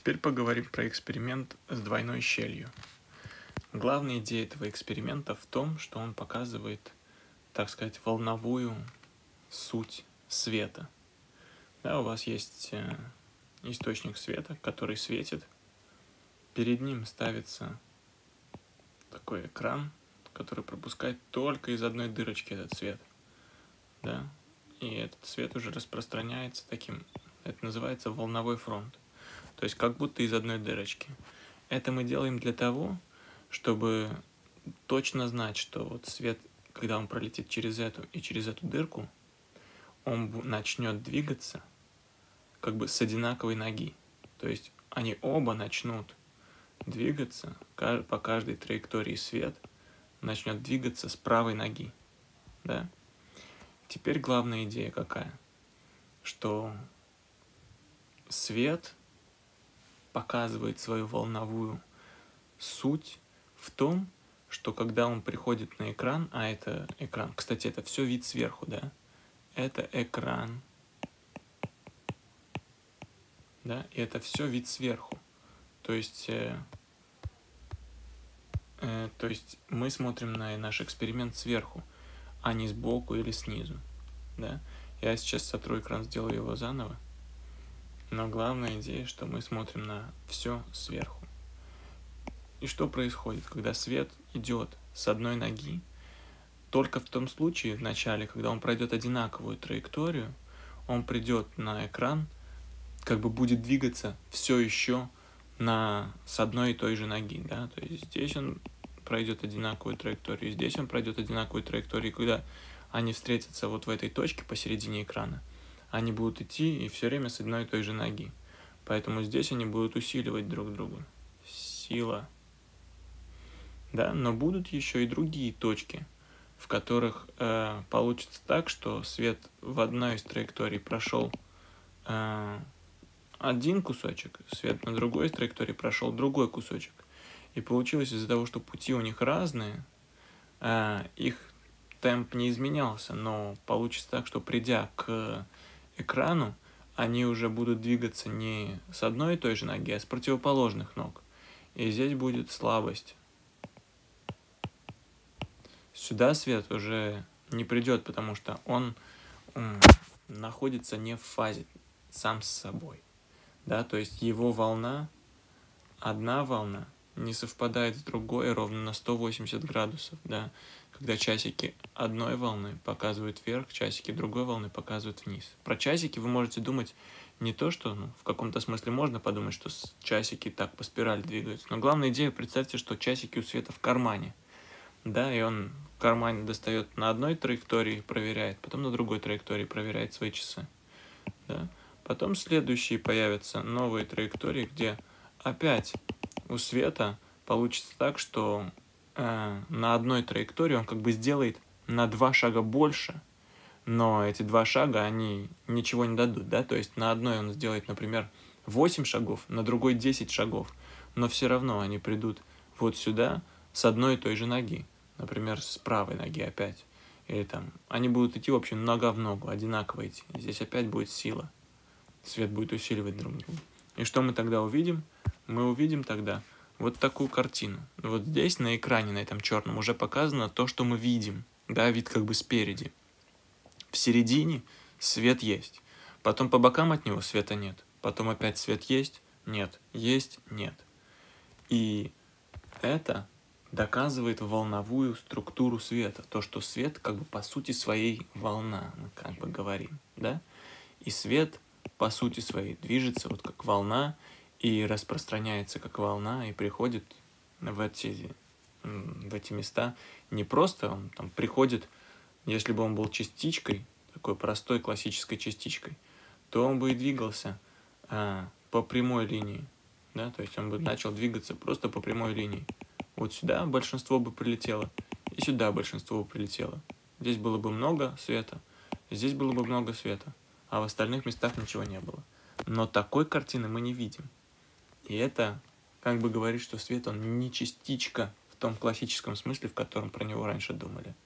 Теперь поговорим про эксперимент с двойной щелью. Главная идея этого эксперимента в том, что он показывает, так сказать, волновую суть света. Да, у вас есть э, источник света, который светит. Перед ним ставится такой экран, который пропускает только из одной дырочки этот свет. Да? И этот свет уже распространяется таким, это называется волновой фронт. То есть как будто из одной дырочки. Это мы делаем для того, чтобы точно знать, что вот свет, когда он пролетит через эту и через эту дырку, он начнет двигаться как бы с одинаковой ноги. То есть они оба начнут двигаться по каждой траектории свет начнет двигаться с правой ноги. Да? Теперь главная идея какая? Что свет показывает свою волновую суть в том, что когда он приходит на экран, а это экран, кстати, это все вид сверху, да? Это экран, да, и это все вид сверху. То есть, э, э, то есть мы смотрим на наш эксперимент сверху, а не сбоку или снизу, да. Я сейчас сотру экран, сделаю его заново. Но главная идея, что мы смотрим на все сверху. И что происходит, когда свет идет с одной ноги? Только в том случае, в начале, когда он пройдет одинаковую траекторию, он придет на экран – как бы будет двигаться все еще на, с одной и той же ноги, да, то есть здесь он пройдет одинаковую траекторию, здесь он пройдет одинаковую траекторию, когда они встретятся вот в этой точке посередине экрана, они будут идти и все время с одной и той же ноги. Поэтому здесь они будут усиливать друг друга. Сила. Да, но будут еще и другие точки, в которых э, получится так, что свет в одной из траекторий прошел э, один кусочек, свет на другой траектории прошел другой кусочек. И получилось из-за того, что пути у них разные, э, их темп не изменялся, но получится так, что придя к экрану, они уже будут двигаться не с одной и той же ноги, а с противоположных ног. И здесь будет слабость. Сюда свет уже не придет, потому что он находится не в фазе сам с собой да, то есть его волна, одна волна не совпадает с другой ровно на 180 градусов, да, когда часики одной волны показывают вверх, часики другой волны показывают вниз. Про часики вы можете думать не то, что ну, в каком-то смысле можно подумать, что часики так по спирали двигаются, но главная идея, представьте, что часики у света в кармане, да, и он в кармане достает на одной траектории, проверяет, потом на другой траектории проверяет свои часы, да, Потом следующие появятся новые траектории, где опять у света получится так, что э, на одной траектории он как бы сделает на два шага больше, но эти два шага, они ничего не дадут, да, то есть на одной он сделает, например, 8 шагов, на другой 10 шагов, но все равно они придут вот сюда с одной и той же ноги, например, с правой ноги опять, или там, они будут идти, в общем, нога в ногу, одинаково идти, здесь опять будет сила – свет будет усиливать друг друга. И что мы тогда увидим? Мы увидим тогда вот такую картину. Вот здесь на экране, на этом черном, уже показано то, что мы видим. Да, вид как бы спереди. В середине свет есть. Потом по бокам от него света нет. Потом опять свет есть, нет, есть, нет. И это доказывает волновую структуру света. То, что свет как бы по сути своей волна, мы как бы говорим, да? И свет по сути своей движется вот как волна и распространяется как волна и приходит в эти, в эти места. Не просто он там приходит, если бы он был частичкой, такой простой классической частичкой, то он бы и двигался а, по прямой линии. Да? То есть он бы начал двигаться просто по прямой линии. Вот сюда большинство бы прилетело, и сюда большинство бы прилетело. Здесь было бы много света, здесь было бы много света а в остальных местах ничего не было. Но такой картины мы не видим. И это как бы говорит, что свет, он не частичка в том классическом смысле, в котором про него раньше думали.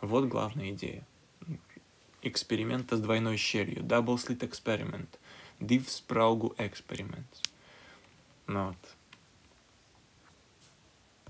Вот главная идея. Эксперимента с двойной щелью. Double slit experiment. Div Spraugu experiment. Ну вот.